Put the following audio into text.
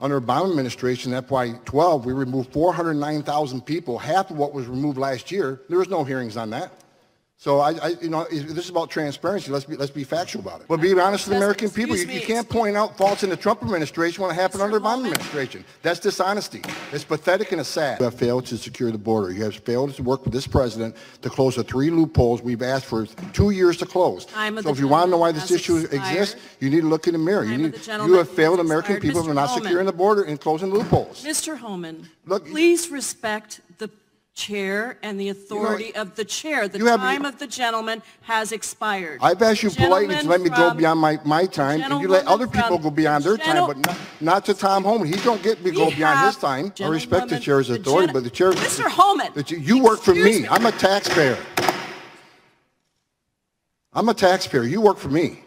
Under Obama administration, FY 12, we removed 409,000 people, half of what was removed last year. There was no hearings on that. So I, I, you know, if this is about transparency. Let's be, let's be factual about it. But be honest with the American people. You, you can't point out faults in the Trump administration when it happened Mr. under Obama Homan. administration. That's dishonesty. It's pathetic and it's sad. You have failed to secure the border. You have failed to work with this president to close the three loopholes we've asked for two years to close. Time of So if you want to know why this issue expired. exists, you need to look in the mirror. You need, the you have failed American expired. people Mr. for not Homan. securing the border and closing the loopholes. Mr. Homan, Look- please respect the chair and the authority of the chair. The you have- time of the gentleman has expired. I've asked you politely to let me go beyond my, my time, and you let other people go beyond their time, but not, not to Tom Homan. He don't get me go beyond his time. I respect the chair's authority, gen- but the chair... Mr. Homan, the- You work for me. me. I'm a taxpayer. I'm a taxpayer. You work for me.